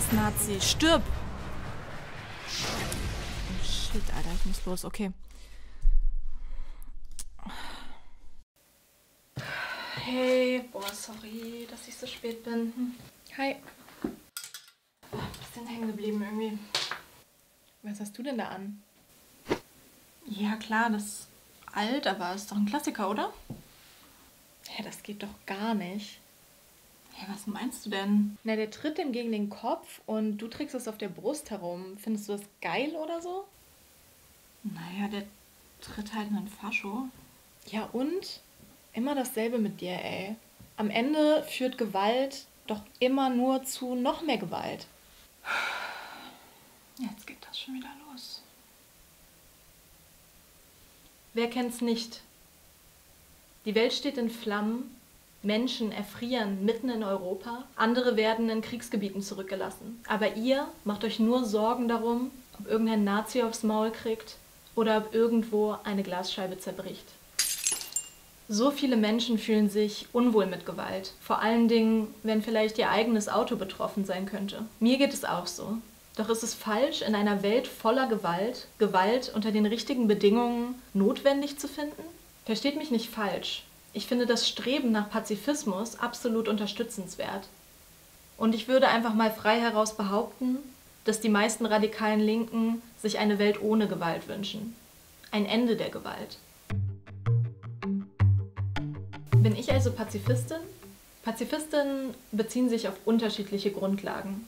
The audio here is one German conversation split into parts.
Scheiß Nazi, stirb! Oh, shit, Alter, ich muss los, okay. Hey, boah, sorry, dass ich so spät bin. Hm. Hi. Oh, bisschen hängen geblieben irgendwie. Was hast du denn da an? Ja, klar, das ist alt, aber ist doch ein Klassiker, oder? Hä, das geht doch gar nicht. Hey, was meinst du denn? Na, der tritt dem gegen den Kopf und du trägst es auf der Brust herum. Findest du das geil oder so? Naja, der tritt halt einen Fascho. Ja und? Immer dasselbe mit dir, ey. Am Ende führt Gewalt doch immer nur zu noch mehr Gewalt. Jetzt geht das schon wieder los. Wer kennt's nicht? Die Welt steht in Flammen, Menschen erfrieren mitten in Europa, andere werden in Kriegsgebieten zurückgelassen. Aber ihr macht euch nur Sorgen darum, ob irgendein Nazi aufs Maul kriegt oder ob irgendwo eine Glasscheibe zerbricht. So viele Menschen fühlen sich unwohl mit Gewalt. Vor allen Dingen, wenn vielleicht ihr eigenes Auto betroffen sein könnte. Mir geht es auch so. Doch ist es falsch, in einer Welt voller Gewalt, Gewalt unter den richtigen Bedingungen notwendig zu finden? Versteht mich nicht falsch. Ich finde das Streben nach Pazifismus absolut unterstützenswert. Und ich würde einfach mal frei heraus behaupten, dass die meisten radikalen Linken sich eine Welt ohne Gewalt wünschen. Ein Ende der Gewalt. Bin ich also Pazifistin? Pazifistinnen beziehen sich auf unterschiedliche Grundlagen.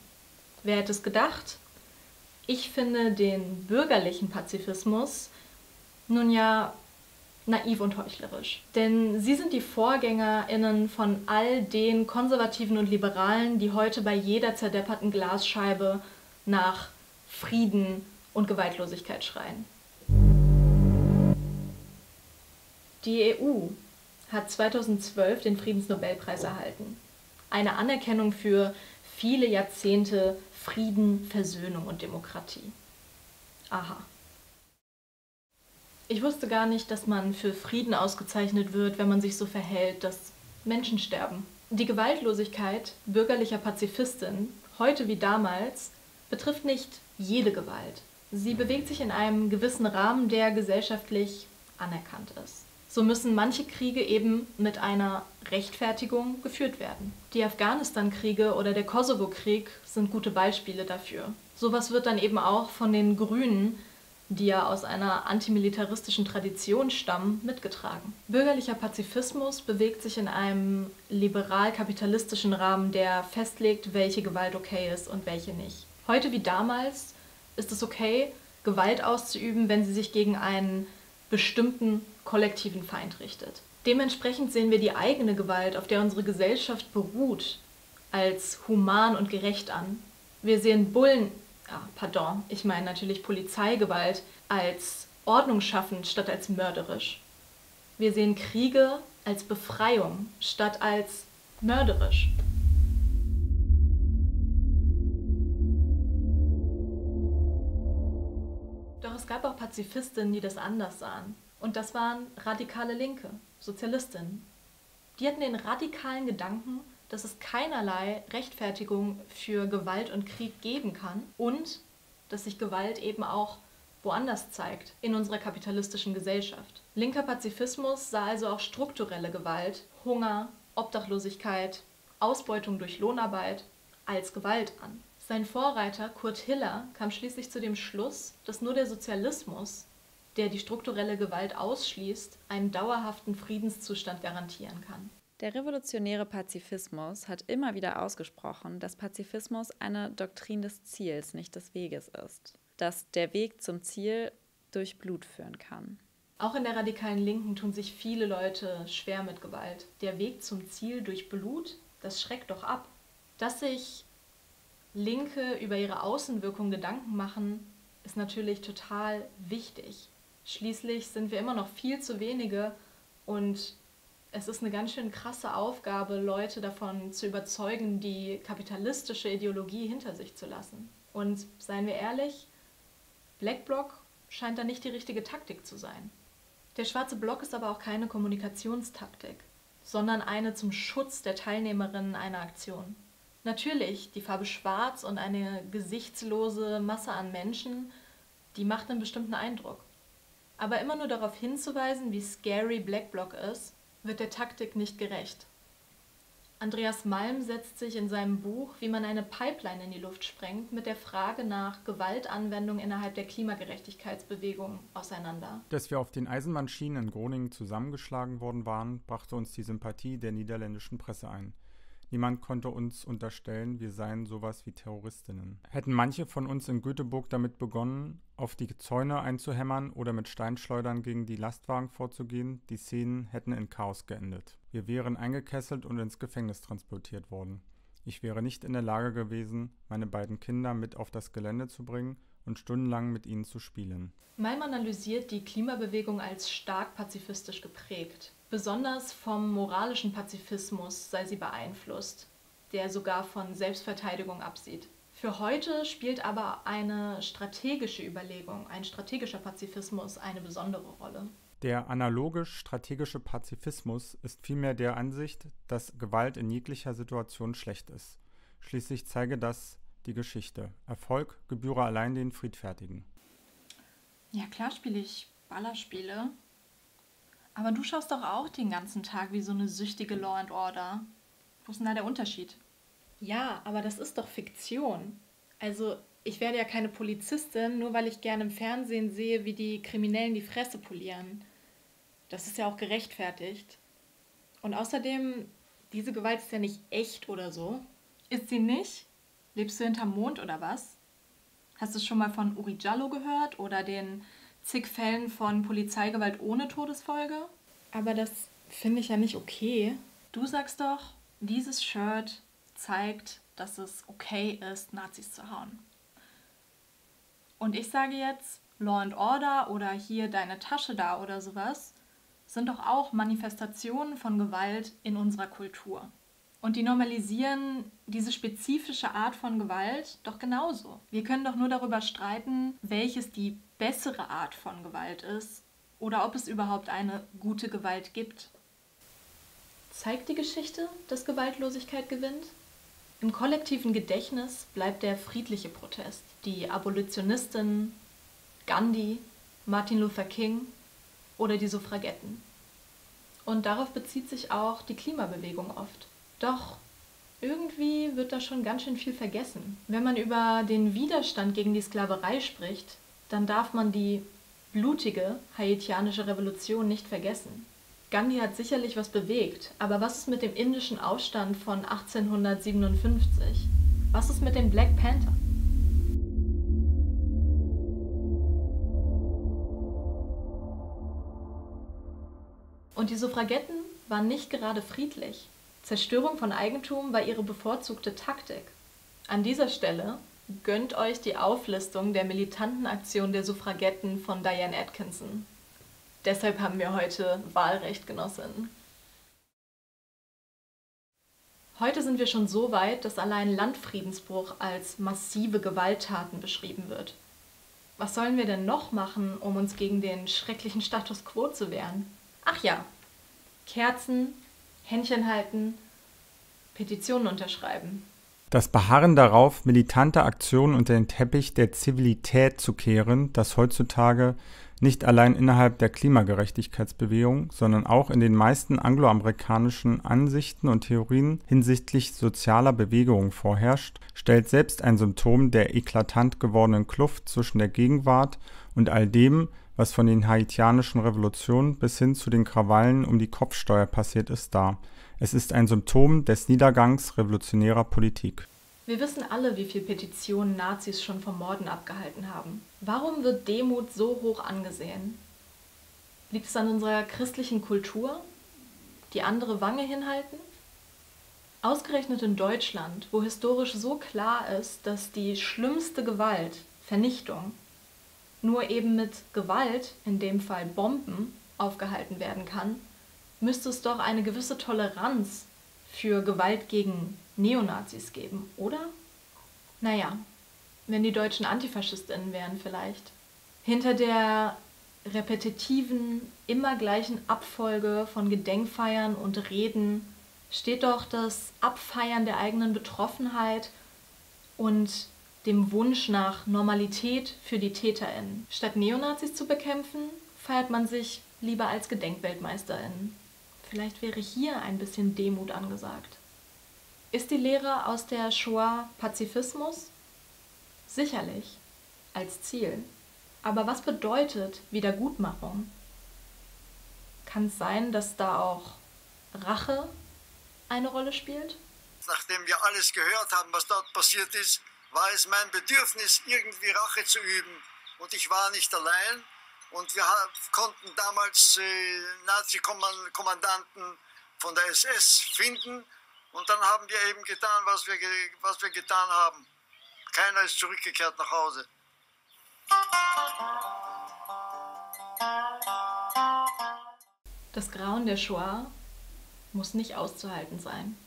Wer hätte es gedacht? Ich finde den bürgerlichen Pazifismus nun ja naiv und heuchlerisch. Denn sie sind die Vorgängerinnen von all den Konservativen und Liberalen, die heute bei jeder zerdepperten Glasscheibe nach Frieden und Gewaltlosigkeit schreien. Die EU hat 2012 den Friedensnobelpreis erhalten. Eine Anerkennung für viele Jahrzehnte Frieden, Versöhnung und Demokratie. Aha. Ich wusste gar nicht, dass man für Frieden ausgezeichnet wird, wenn man sich so verhält, dass Menschen sterben. Die Gewaltlosigkeit bürgerlicher Pazifistin, heute wie damals, betrifft nicht jede Gewalt. Sie bewegt sich in einem gewissen Rahmen, der gesellschaftlich anerkannt ist. So müssen manche Kriege eben mit einer Rechtfertigung geführt werden. Die Afghanistan-Kriege oder der Kosovo-Krieg sind gute Beispiele dafür. Sowas wird dann eben auch von den Grünen die ja aus einer antimilitaristischen Tradition stammen, mitgetragen. Bürgerlicher Pazifismus bewegt sich in einem liberal-kapitalistischen Rahmen, der festlegt, welche Gewalt okay ist und welche nicht. Heute wie damals ist es okay, Gewalt auszuüben, wenn sie sich gegen einen bestimmten kollektiven Feind richtet. Dementsprechend sehen wir die eigene Gewalt, auf der unsere Gesellschaft beruht, als human und gerecht an. Wir sehen Bullen pardon, ich meine natürlich Polizeigewalt als ordnungsschaffend statt als mörderisch. Wir sehen Kriege als Befreiung statt als mörderisch. Doch es gab auch Pazifistinnen, die das anders sahen. Und das waren radikale Linke, Sozialistinnen. Die hatten den radikalen Gedanken, dass es keinerlei Rechtfertigung für Gewalt und Krieg geben kann und dass sich Gewalt eben auch woanders zeigt, in unserer kapitalistischen Gesellschaft. Linker Pazifismus sah also auch strukturelle Gewalt, Hunger, Obdachlosigkeit, Ausbeutung durch Lohnarbeit als Gewalt an. Sein Vorreiter Kurt Hiller kam schließlich zu dem Schluss, dass nur der Sozialismus, der die strukturelle Gewalt ausschließt, einen dauerhaften Friedenszustand garantieren kann. Der revolutionäre Pazifismus hat immer wieder ausgesprochen, dass Pazifismus eine Doktrin des Ziels, nicht des Weges ist. Dass der Weg zum Ziel durch Blut führen kann. Auch in der radikalen Linken tun sich viele Leute schwer mit Gewalt. Der Weg zum Ziel durch Blut, das schreckt doch ab. Dass sich Linke über ihre Außenwirkung Gedanken machen, ist natürlich total wichtig. Schließlich sind wir immer noch viel zu wenige und es ist eine ganz schön krasse Aufgabe, Leute davon zu überzeugen, die kapitalistische Ideologie hinter sich zu lassen. Und seien wir ehrlich, Black Bloc scheint da nicht die richtige Taktik zu sein. Der schwarze Block ist aber auch keine Kommunikationstaktik, sondern eine zum Schutz der Teilnehmerinnen einer Aktion. Natürlich, die Farbe Schwarz und eine gesichtslose Masse an Menschen, die macht einen bestimmten Eindruck. Aber immer nur darauf hinzuweisen, wie scary Black Bloc ist, wird der Taktik nicht gerecht. Andreas Malm setzt sich in seinem Buch Wie man eine Pipeline in die Luft sprengt mit der Frage nach Gewaltanwendung innerhalb der Klimagerechtigkeitsbewegung auseinander. Dass wir auf den Eisenbahnschienen in Groningen zusammengeschlagen worden waren, brachte uns die Sympathie der niederländischen Presse ein. Niemand konnte uns unterstellen, wir seien sowas wie Terroristinnen. Hätten manche von uns in Göteborg damit begonnen, auf die Zäune einzuhämmern oder mit Steinschleudern gegen die Lastwagen vorzugehen, die Szenen hätten in Chaos geendet. Wir wären eingekesselt und ins Gefängnis transportiert worden. Ich wäre nicht in der Lage gewesen, meine beiden Kinder mit auf das Gelände zu bringen und stundenlang mit ihnen zu spielen. Malm analysiert die Klimabewegung als stark pazifistisch geprägt. Besonders vom moralischen Pazifismus sei sie beeinflusst, der sogar von Selbstverteidigung absieht. Für heute spielt aber eine strategische Überlegung, ein strategischer Pazifismus eine besondere Rolle. Der analogisch-strategische Pazifismus ist vielmehr der Ansicht, dass Gewalt in jeglicher Situation schlecht ist. Schließlich zeige das die Geschichte. Erfolg gebühre allein den Friedfertigen. Ja, klar spiele ich Ballerspiele, aber du schaust doch auch den ganzen Tag wie so eine süchtige Law and Order. Wo ist denn da der Unterschied? Ja, aber das ist doch Fiktion. Also, ich werde ja keine Polizistin, nur weil ich gerne im Fernsehen sehe, wie die Kriminellen die Fresse polieren. Das ist ja auch gerechtfertigt. Und außerdem, diese Gewalt ist ja nicht echt oder so. Ist sie nicht? Lebst du hinterm Mond oder was? Hast du schon mal von Uri Jallo gehört oder den zig Fällen von Polizeigewalt ohne Todesfolge. Aber das finde ich ja nicht okay. Du sagst doch, dieses Shirt zeigt, dass es okay ist, Nazis zu hauen. Und ich sage jetzt, Law and Order oder hier deine Tasche da oder sowas sind doch auch Manifestationen von Gewalt in unserer Kultur. Und die normalisieren diese spezifische Art von Gewalt doch genauso. Wir können doch nur darüber streiten, welches die bessere Art von Gewalt ist oder ob es überhaupt eine gute Gewalt gibt. Zeigt die Geschichte, dass Gewaltlosigkeit gewinnt? Im kollektiven Gedächtnis bleibt der friedliche Protest. Die Abolitionisten, Gandhi, Martin Luther King oder die Suffragetten. Und darauf bezieht sich auch die Klimabewegung oft. Doch irgendwie wird da schon ganz schön viel vergessen. Wenn man über den Widerstand gegen die Sklaverei spricht, dann darf man die blutige haitianische Revolution nicht vergessen. Gandhi hat sicherlich was bewegt, aber was ist mit dem indischen Aufstand von 1857? Was ist mit den Black Panther? Und die Suffragetten waren nicht gerade friedlich. Zerstörung von Eigentum war ihre bevorzugte Taktik. An dieser Stelle gönnt euch die Auflistung der militanten Aktion der Suffragetten von Diane Atkinson. Deshalb haben wir heute Wahlrecht, Genossinnen. Heute sind wir schon so weit, dass allein Landfriedensbruch als massive Gewalttaten beschrieben wird. Was sollen wir denn noch machen, um uns gegen den schrecklichen Status quo zu wehren? Ach ja, Kerzen, Händchen halten, Petitionen unterschreiben. Das Beharren darauf, militante Aktionen unter den Teppich der Zivilität zu kehren, das heutzutage nicht allein innerhalb der Klimagerechtigkeitsbewegung, sondern auch in den meisten angloamerikanischen Ansichten und Theorien hinsichtlich sozialer Bewegungen vorherrscht, stellt selbst ein Symptom der eklatant gewordenen Kluft zwischen der Gegenwart und all dem, was von den haitianischen Revolutionen bis hin zu den Krawallen um die Kopfsteuer passiert ist, dar. Es ist ein Symptom des Niedergangs revolutionärer Politik. Wir wissen alle, wie viele Petitionen Nazis schon vom Morden abgehalten haben. Warum wird Demut so hoch angesehen? Liegt es an unserer christlichen Kultur? Die andere Wange hinhalten? Ausgerechnet in Deutschland, wo historisch so klar ist, dass die schlimmste Gewalt, Vernichtung, nur eben mit Gewalt, in dem Fall Bomben, aufgehalten werden kann, müsste es doch eine gewisse Toleranz für Gewalt gegen Neonazis geben, oder? Naja, wenn die deutschen Antifaschistinnen wären vielleicht. Hinter der repetitiven, immer gleichen Abfolge von Gedenkfeiern und Reden steht doch das Abfeiern der eigenen Betroffenheit und dem Wunsch nach Normalität für die TäterInnen. Statt Neonazis zu bekämpfen, feiert man sich lieber als GedenkweltmeisterInnen. Vielleicht wäre hier ein bisschen Demut angesagt. Ist die Lehre aus der Shoah Pazifismus? Sicherlich, als Ziel. Aber was bedeutet Wiedergutmachung? Kann es sein, dass da auch Rache eine Rolle spielt? Nachdem wir alles gehört haben, was dort passiert ist, war es mein Bedürfnis, irgendwie Rache zu üben. Und ich war nicht allein. Und wir konnten damals äh, Nazi-Kommandanten von der SS finden. Und dann haben wir eben getan, was wir, was wir getan haben. Keiner ist zurückgekehrt nach Hause. Das Grauen der Shoah muss nicht auszuhalten sein.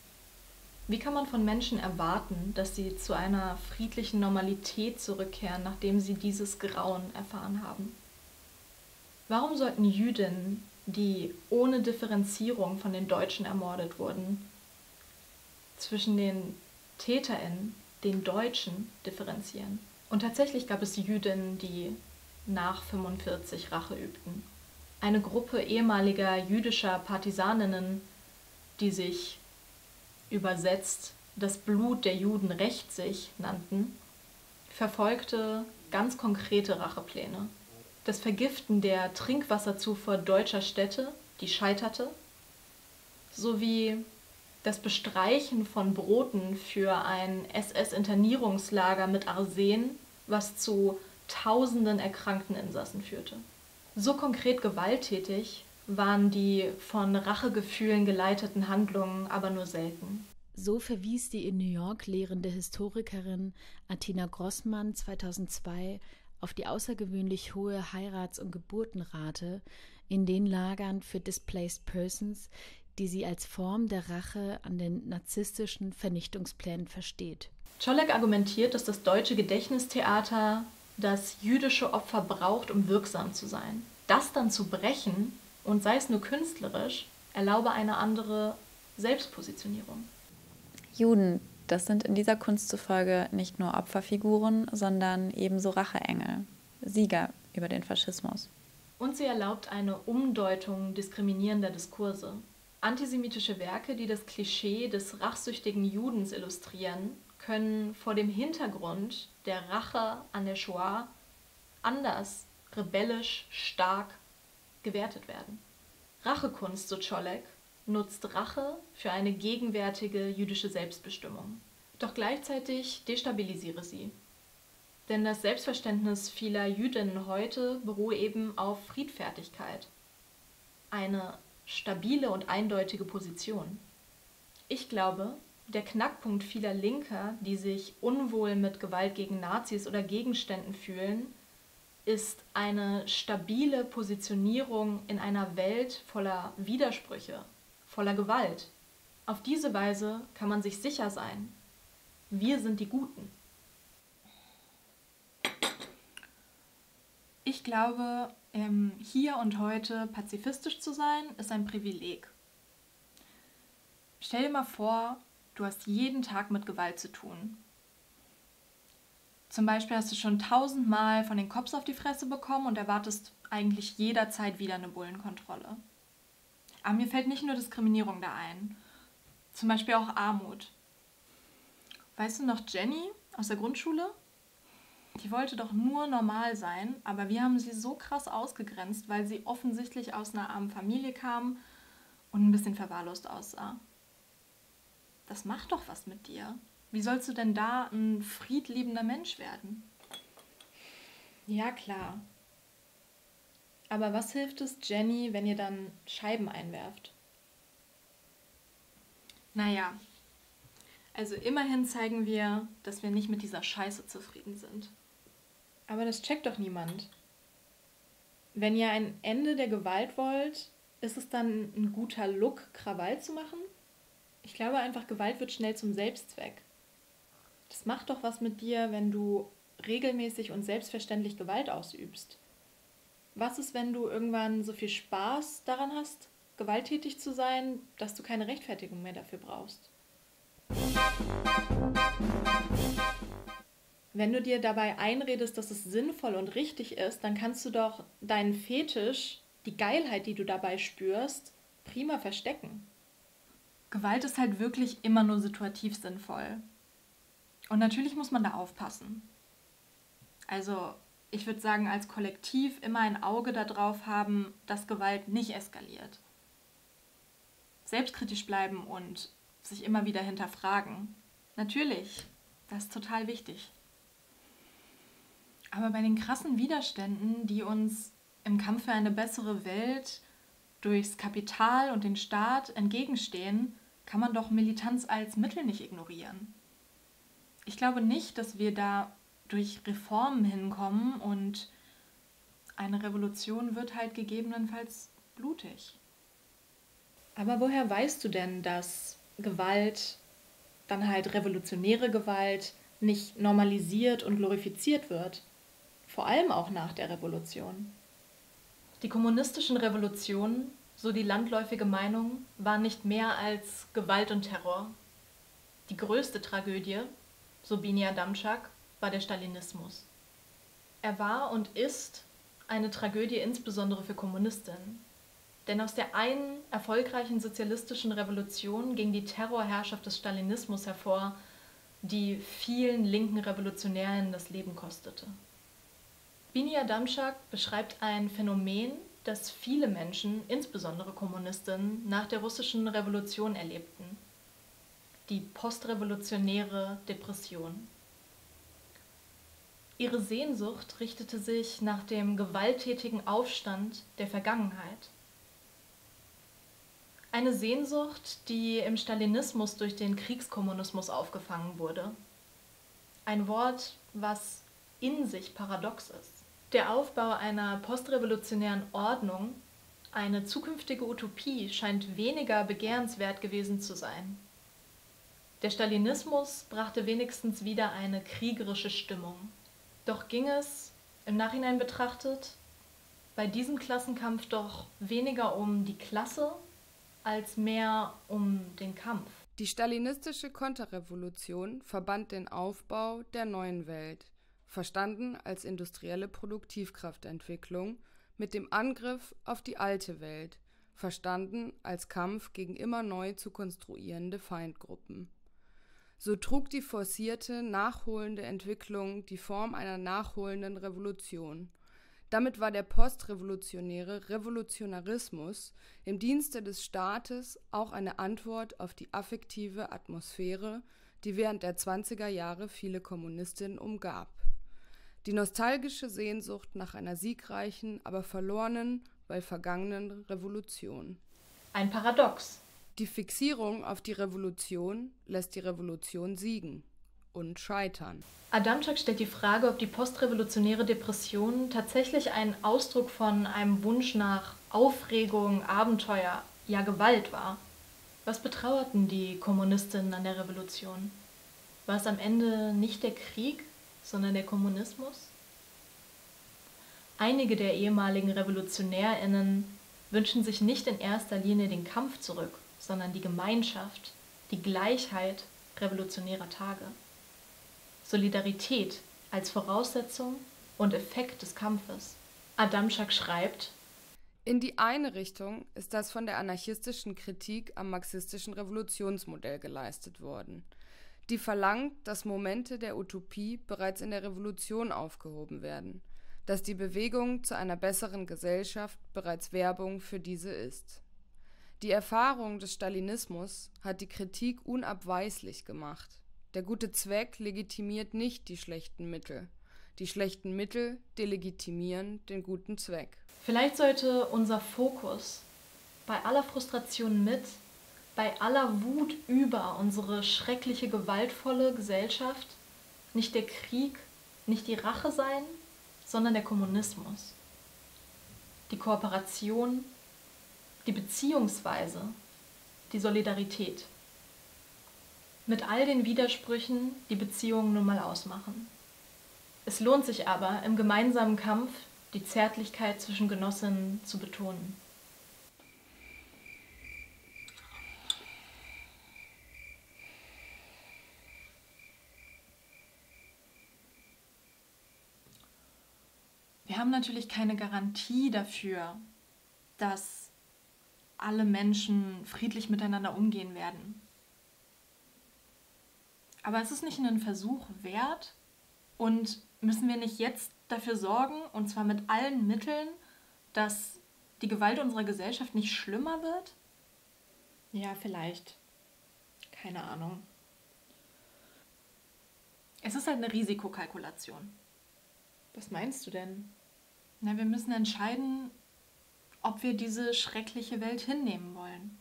Wie kann man von Menschen erwarten, dass sie zu einer friedlichen Normalität zurückkehren, nachdem sie dieses Grauen erfahren haben? Warum sollten Jüdinnen, die ohne Differenzierung von den Deutschen ermordet wurden, zwischen den TäterInnen, den Deutschen, differenzieren? Und tatsächlich gab es Jüdinnen, die nach 45 Rache übten. Eine Gruppe ehemaliger jüdischer Partisaninnen, die sich übersetzt das Blut der Juden rächt sich nannten, verfolgte ganz konkrete Rachepläne. Das Vergiften der Trinkwasserzufuhr deutscher Städte, die scheiterte, sowie das Bestreichen von Broten für ein SS-Internierungslager mit Arsen, was zu tausenden erkrankten Insassen führte. So konkret gewalttätig waren die von Rachegefühlen geleiteten Handlungen aber nur selten. So verwies die in New York lehrende Historikerin Athena Grossmann 2002 auf die außergewöhnlich hohe Heirats- und Geburtenrate in den Lagern für Displaced Persons, die sie als Form der Rache an den narzisstischen Vernichtungsplänen versteht. Czolek argumentiert, dass das deutsche Gedächtnistheater das jüdische Opfer braucht, um wirksam zu sein. Das dann zu brechen, und sei es nur künstlerisch, erlaube eine andere Selbstpositionierung. Juden, das sind in dieser Kunst zufolge nicht nur Opferfiguren, sondern ebenso Racheengel, Sieger über den Faschismus. Und sie erlaubt eine Umdeutung diskriminierender Diskurse. Antisemitische Werke, die das Klischee des rachsüchtigen Judens illustrieren, können vor dem Hintergrund der Rache an der Shoah anders, rebellisch, stark gewertet werden. Rachekunst, so Czolek, nutzt Rache für eine gegenwärtige jüdische Selbstbestimmung. Doch gleichzeitig destabilisiere sie. Denn das Selbstverständnis vieler Jüdinnen heute beruhe eben auf Friedfertigkeit. Eine stabile und eindeutige Position. Ich glaube, der Knackpunkt vieler Linker, die sich unwohl mit Gewalt gegen Nazis oder Gegenständen fühlen, ist eine stabile Positionierung in einer Welt voller Widersprüche, voller Gewalt. Auf diese Weise kann man sich sicher sein, wir sind die Guten. Ich glaube, hier und heute pazifistisch zu sein, ist ein Privileg. Stell dir mal vor, du hast jeden Tag mit Gewalt zu tun. Zum Beispiel hast du schon tausendmal von den Cops auf die Fresse bekommen und erwartest eigentlich jederzeit wieder eine Bullenkontrolle. Aber mir fällt nicht nur Diskriminierung da ein, zum Beispiel auch Armut. Weißt du noch Jenny aus der Grundschule? Die wollte doch nur normal sein, aber wir haben sie so krass ausgegrenzt, weil sie offensichtlich aus einer armen Familie kam und ein bisschen verwahrlost aussah. Das macht doch was mit dir. Wie sollst du denn da ein friedliebender Mensch werden? Ja, klar. Aber was hilft es Jenny, wenn ihr dann Scheiben einwerft? Naja, also immerhin zeigen wir, dass wir nicht mit dieser Scheiße zufrieden sind. Aber das checkt doch niemand. Wenn ihr ein Ende der Gewalt wollt, ist es dann ein guter Look, Krawall zu machen? Ich glaube einfach, Gewalt wird schnell zum Selbstzweck. Das macht doch was mit dir, wenn du regelmäßig und selbstverständlich Gewalt ausübst. Was ist, wenn du irgendwann so viel Spaß daran hast, gewalttätig zu sein, dass du keine Rechtfertigung mehr dafür brauchst. Wenn du dir dabei einredest, dass es sinnvoll und richtig ist, dann kannst du doch deinen Fetisch, die Geilheit, die du dabei spürst, prima verstecken. Gewalt ist halt wirklich immer nur situativ sinnvoll. Und natürlich muss man da aufpassen. Also, ich würde sagen, als Kollektiv immer ein Auge darauf haben, dass Gewalt nicht eskaliert. Selbstkritisch bleiben und sich immer wieder hinterfragen. Natürlich, das ist total wichtig. Aber bei den krassen Widerständen, die uns im Kampf für eine bessere Welt durchs Kapital und den Staat entgegenstehen, kann man doch Militanz als Mittel nicht ignorieren. Ich glaube nicht, dass wir da durch Reformen hinkommen und eine Revolution wird halt gegebenenfalls blutig. Aber woher weißt du denn, dass Gewalt, dann halt revolutionäre Gewalt, nicht normalisiert und glorifiziert wird? Vor allem auch nach der Revolution. Die kommunistischen Revolutionen, so die landläufige Meinung, waren nicht mehr als Gewalt und Terror. Die größte Tragödie, so Binia Damschak, war der Stalinismus. Er war und ist eine Tragödie insbesondere für Kommunistinnen. Denn aus der einen erfolgreichen sozialistischen Revolution ging die Terrorherrschaft des Stalinismus hervor, die vielen linken Revolutionären das Leben kostete. Binia Damschak beschreibt ein Phänomen, das viele Menschen, insbesondere Kommunistinnen, nach der russischen Revolution erlebten. Die postrevolutionäre Depression. Ihre Sehnsucht richtete sich nach dem gewalttätigen Aufstand der Vergangenheit. Eine Sehnsucht, die im Stalinismus durch den Kriegskommunismus aufgefangen wurde. Ein Wort, was in sich paradox ist. Der Aufbau einer postrevolutionären Ordnung, eine zukünftige Utopie, scheint weniger begehrenswert gewesen zu sein. Der Stalinismus brachte wenigstens wieder eine kriegerische Stimmung. Doch ging es, im Nachhinein betrachtet, bei diesem Klassenkampf doch weniger um die Klasse als mehr um den Kampf. Die stalinistische Konterrevolution verband den Aufbau der neuen Welt, verstanden als industrielle Produktivkraftentwicklung, mit dem Angriff auf die alte Welt, verstanden als Kampf gegen immer neu zu konstruierende Feindgruppen. So trug die forcierte, nachholende Entwicklung die Form einer nachholenden Revolution – damit war der postrevolutionäre Revolutionarismus im Dienste des Staates auch eine Antwort auf die affektive Atmosphäre, die während der 20er Jahre viele Kommunistinnen umgab. Die nostalgische Sehnsucht nach einer siegreichen, aber verlorenen, weil vergangenen Revolution. Ein Paradox. Die Fixierung auf die Revolution lässt die Revolution siegen und scheitern. Adamczak stellt die Frage, ob die postrevolutionäre Depression tatsächlich ein Ausdruck von einem Wunsch nach Aufregung, Abenteuer, ja Gewalt war. Was betrauerten die Kommunistinnen an der Revolution? War es am Ende nicht der Krieg, sondern der Kommunismus? Einige der ehemaligen Revolutionärinnen wünschen sich nicht in erster Linie den Kampf zurück, sondern die Gemeinschaft, die Gleichheit revolutionärer Tage. Solidarität als Voraussetzung und Effekt des Kampfes. Adamczak schreibt, in die eine Richtung ist das von der anarchistischen Kritik am marxistischen Revolutionsmodell geleistet worden, die verlangt, dass Momente der Utopie bereits in der Revolution aufgehoben werden, dass die Bewegung zu einer besseren Gesellschaft bereits Werbung für diese ist. Die Erfahrung des Stalinismus hat die Kritik unabweislich gemacht. Der gute Zweck legitimiert nicht die schlechten Mittel. Die schlechten Mittel delegitimieren den guten Zweck. Vielleicht sollte unser Fokus bei aller Frustration mit, bei aller Wut über unsere schreckliche, gewaltvolle Gesellschaft nicht der Krieg, nicht die Rache sein, sondern der Kommunismus. Die Kooperation, die Beziehungsweise, die Solidarität. Mit all den Widersprüchen, die Beziehungen nun mal ausmachen. Es lohnt sich aber, im gemeinsamen Kampf die Zärtlichkeit zwischen Genossinnen zu betonen. Wir haben natürlich keine Garantie dafür, dass alle Menschen friedlich miteinander umgehen werden. Aber ist es nicht einen Versuch wert? Und müssen wir nicht jetzt dafür sorgen, und zwar mit allen Mitteln, dass die Gewalt unserer Gesellschaft nicht schlimmer wird? Ja, vielleicht. Keine Ahnung. Es ist halt eine Risikokalkulation. Was meinst du denn? Na, wir müssen entscheiden, ob wir diese schreckliche Welt hinnehmen wollen.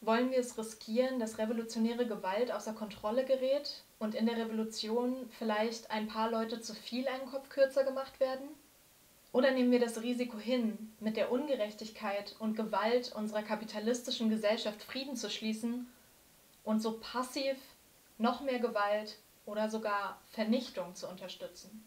Wollen wir es riskieren, dass revolutionäre Gewalt außer Kontrolle gerät und in der Revolution vielleicht ein paar Leute zu viel einen Kopf kürzer gemacht werden? Oder nehmen wir das Risiko hin, mit der Ungerechtigkeit und Gewalt unserer kapitalistischen Gesellschaft Frieden zu schließen und so passiv noch mehr Gewalt oder sogar Vernichtung zu unterstützen?